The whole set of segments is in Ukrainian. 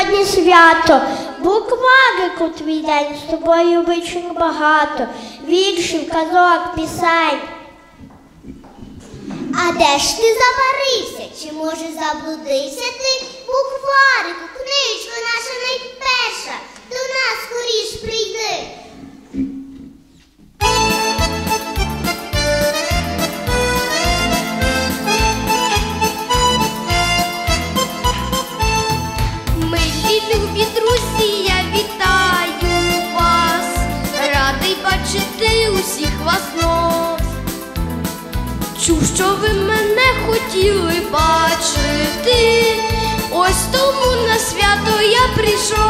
сьогодні свято. Букварику твій день з тобою вичух багато. Віршів, казок, пісень. А де ж ти забарився? Чи може заблудився ти? Букварику, книжко усіх вас нос. Чув, що ви мене хотіли бачити, ось тому на свято я прийшов.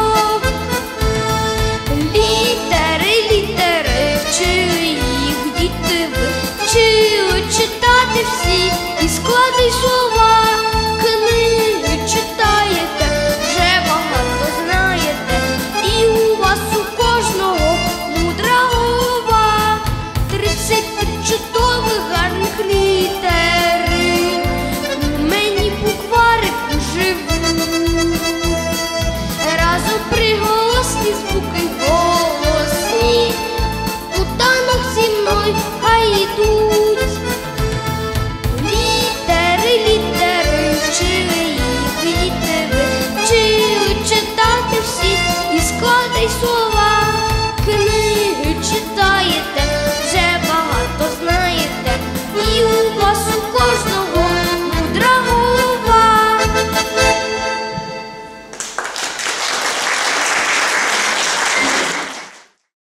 чудових гарних літер.